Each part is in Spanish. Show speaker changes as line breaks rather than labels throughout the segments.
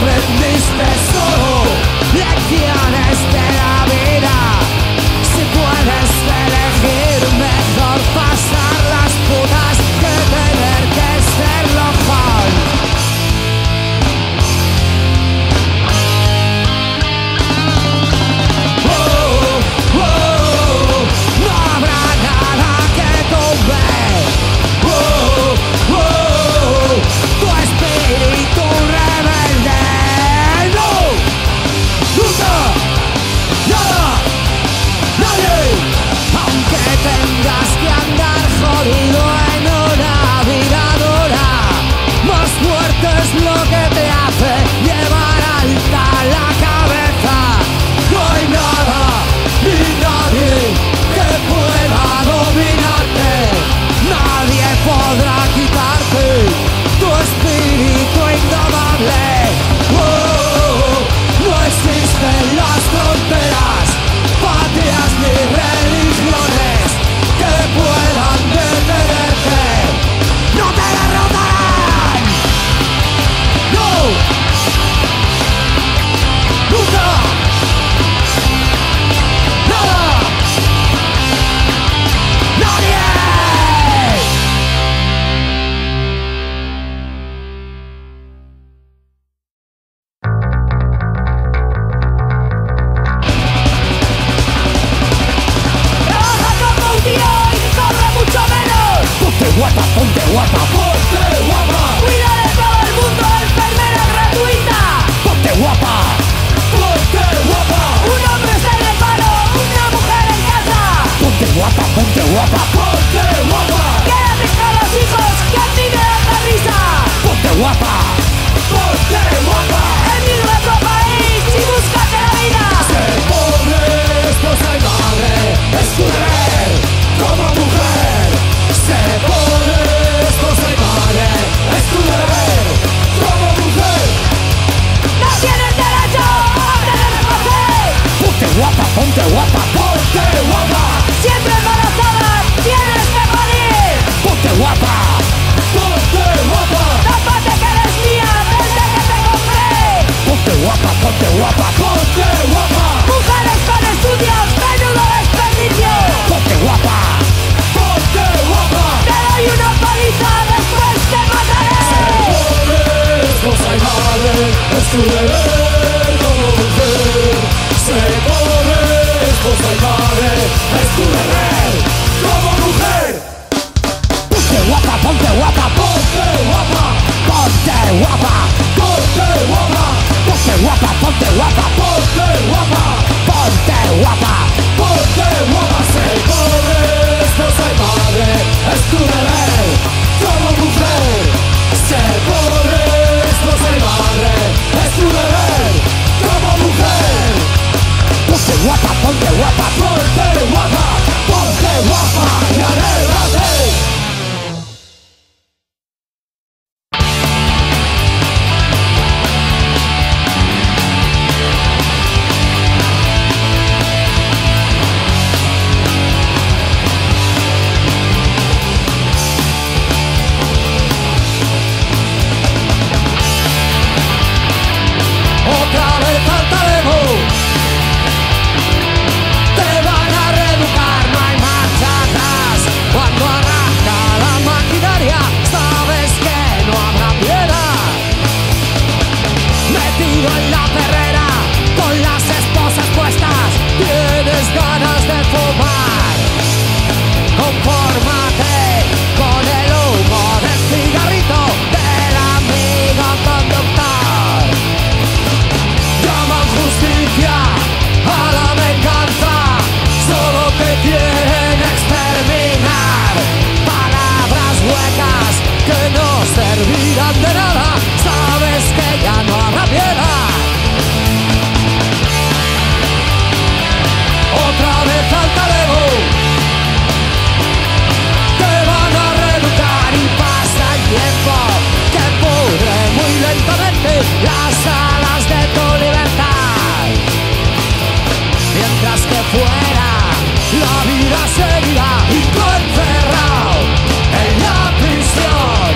Lo aprendiste solo, lecciones de la guapa, ponte guapa,
ponte guapa
Mujeres
con estudios,
menudo desperdicio Ponte guapa,
ponte guapa Te doy
una paliza, después te mataré Señores, no hay males, es tu deber las alas de tu libertad. Mientras que fuera, la vida seguirá y tú encerrado en la prisión.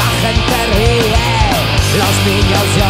La gente ríe, los niños lloran.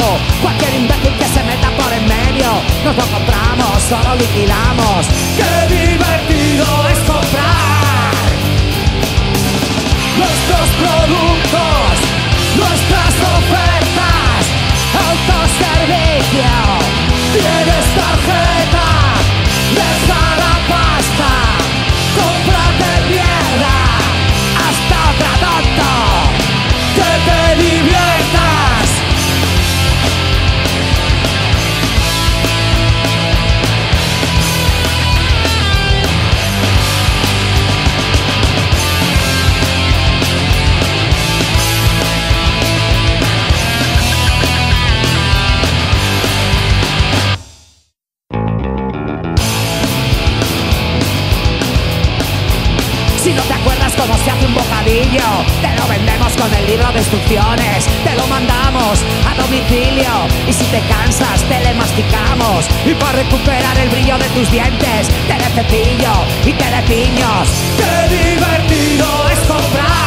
trabajo Cualquier imbécil que se meta por en medio. Nos lo compramos, solo liquidamos. ¡Qué divertido es comprar! Nuestros productos, nuestras ofertas Autoservicio libro de instrucciones te lo mandamos a domicilio y si te cansas te le masticamos y para recuperar el brillo de tus dientes te le cepillo y te le piños. ¡Qué divertido es comprar!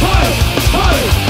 hey, hey.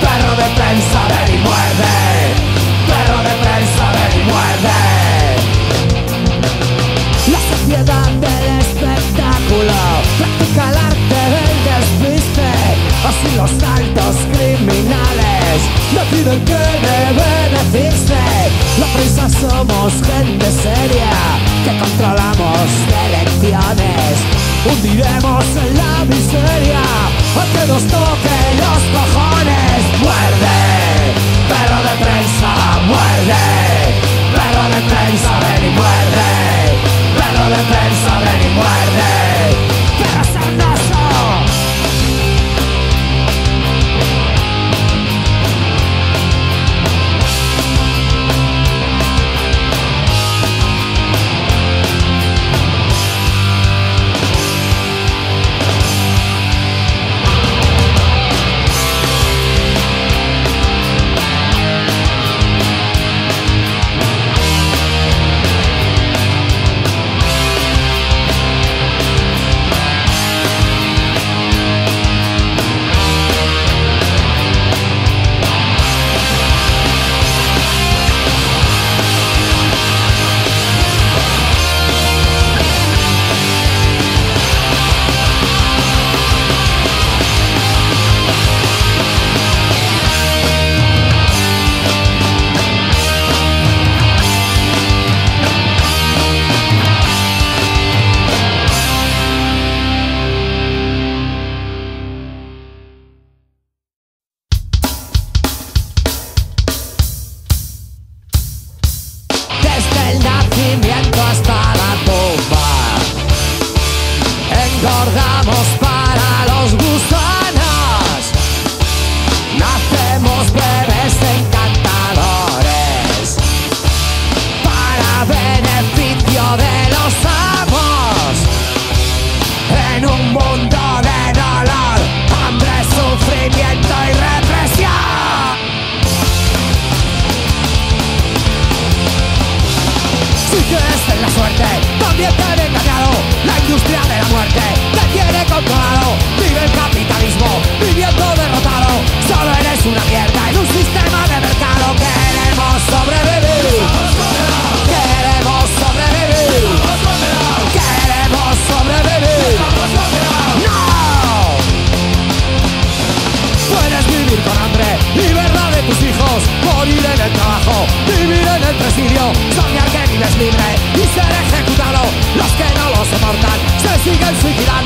Perro de prensa, ven y muerde Perro de prensa, ven y muerde La sociedad del espectáculo. Practica el arte del despiste Así los altos criminales Deciden que deben decirse. La prensa somos gente seria que controlamos elecciones. Hundiremos en la miseria a que nos toquen los cojones. Muerde, perro de prensa, muerde, perro de prensa, ven y muerde, perro de prensa, ven y muerde. take it out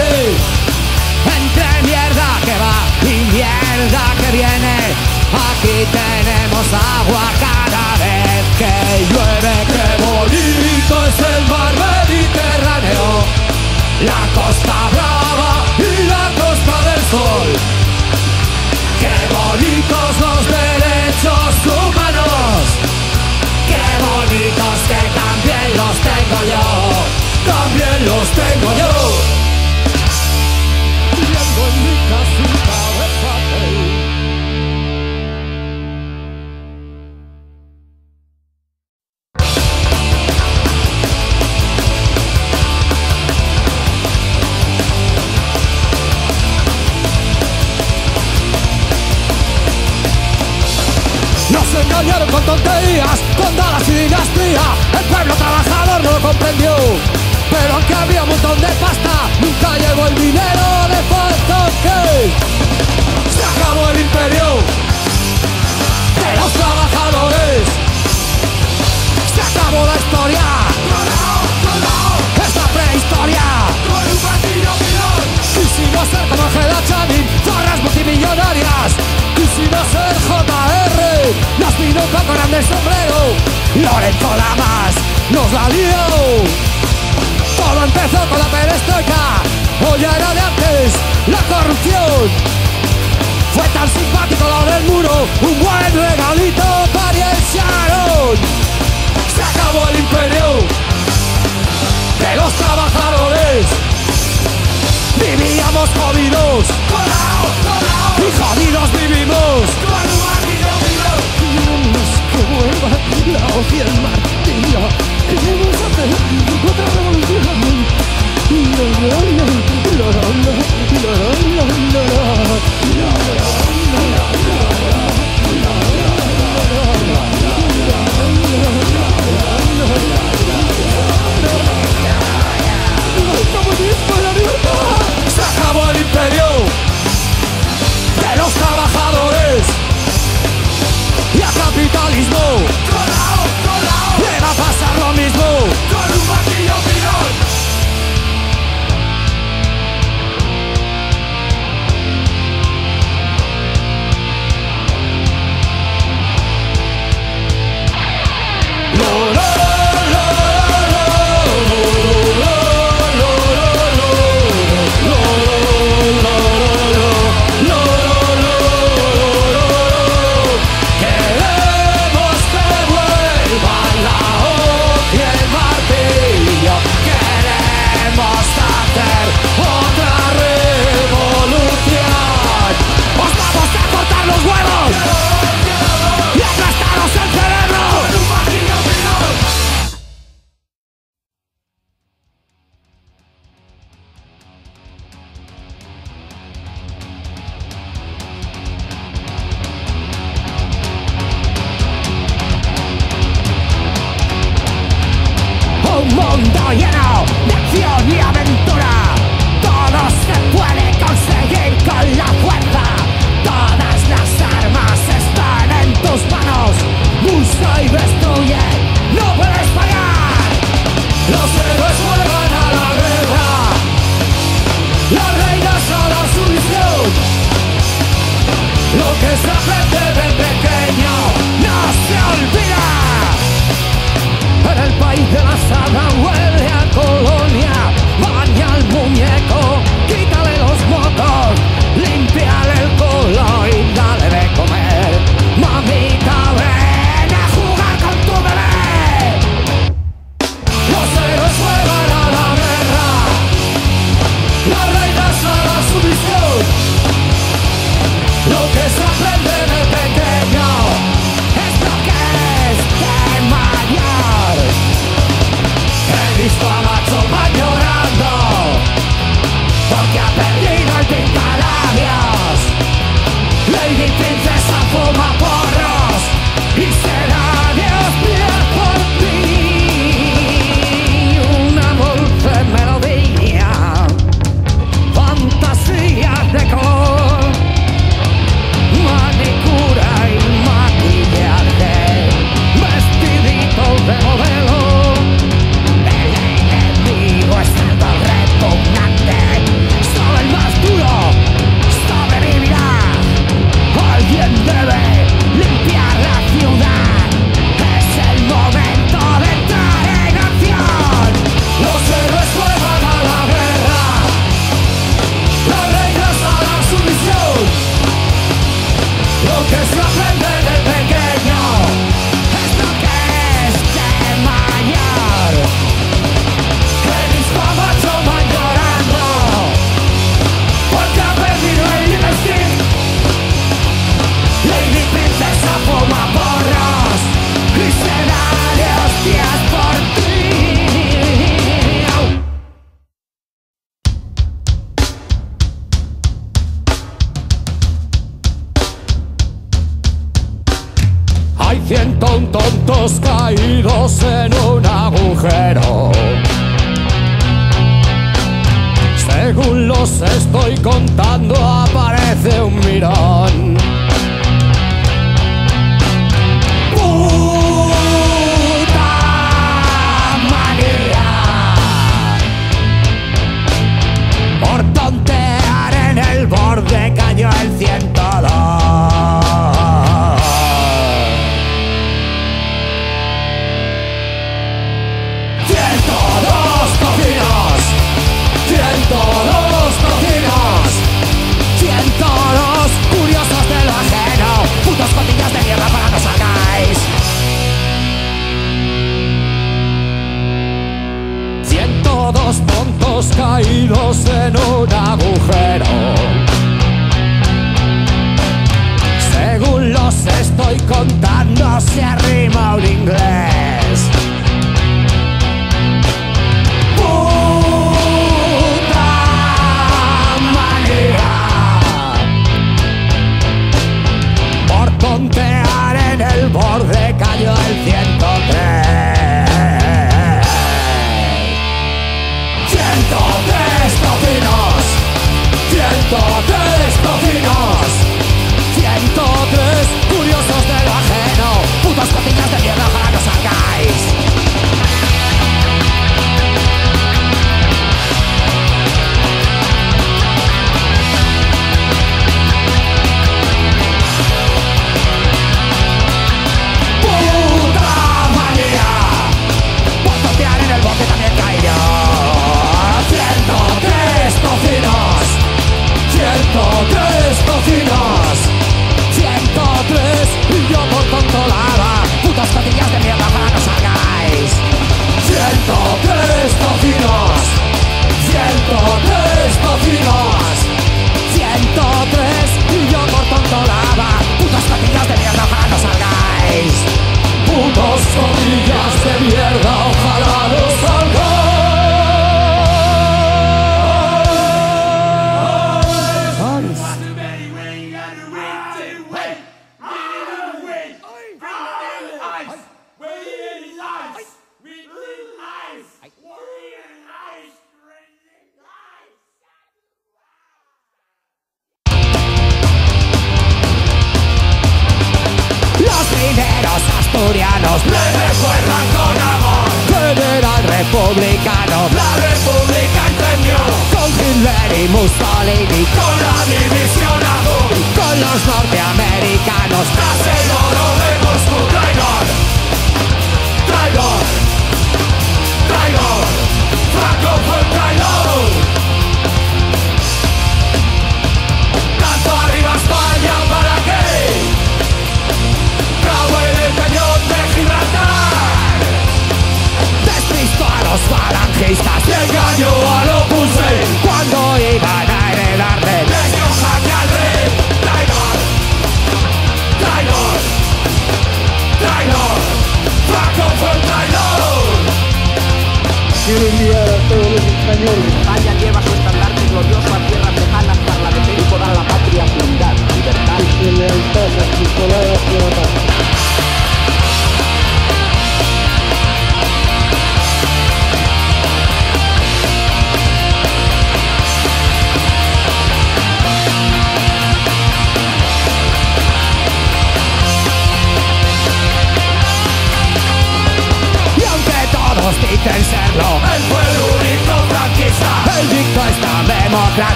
Entre mierda que va y mierda que viene, aquí tenemos agua cada vez que llueve. ¡Qué bonito es el mar! y el martillo. Queremos hacer otra revolución.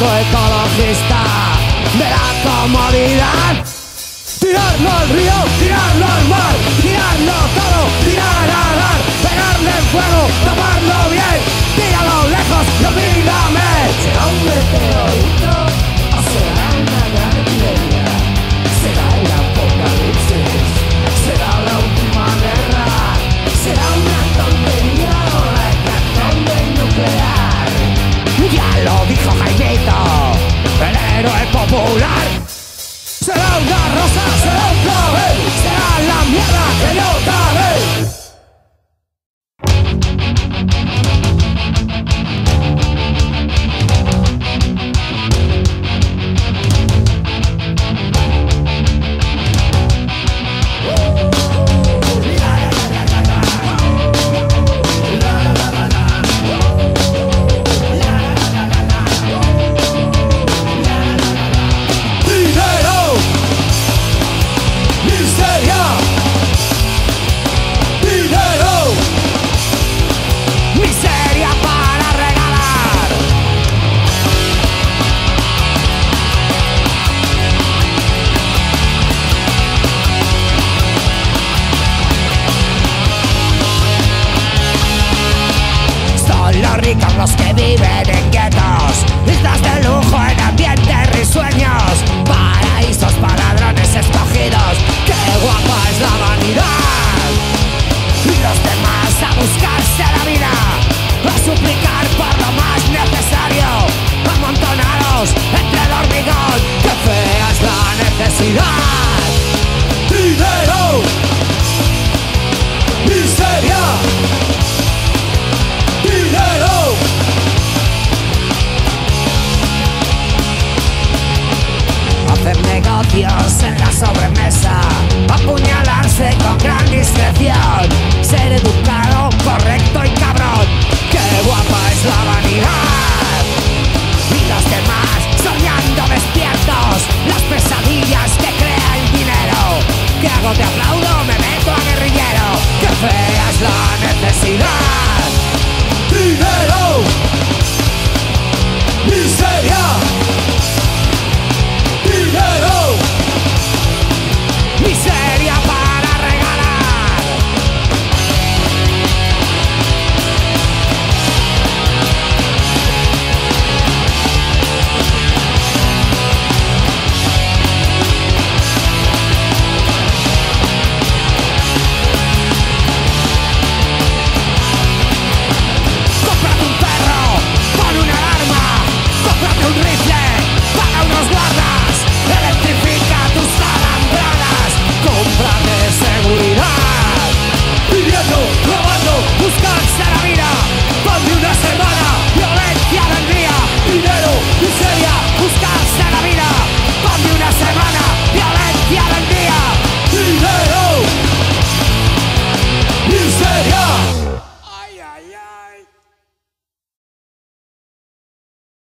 Ecologista de la comodidad. Tirarlo al río, tirarlo al mar, tirarlo todo, tirar al ar, pegarle el fuego, taparlo bien, tíralo lejos y olvídame. Será un meteorito o será una gran gardenia, será el apocalipsis, será la última guerra, será una tontería o la hecatombe nuclear. Ya lo dijo Jaime héroe popular. Será una rosa, será un clavel, será la mierda que yo